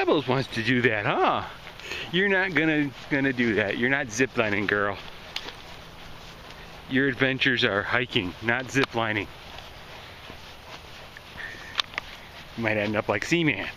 Pebbles wants to do that, huh? You're not gonna gonna do that. You're not ziplining, girl. Your adventures are hiking, not ziplining. You might end up like Seaman.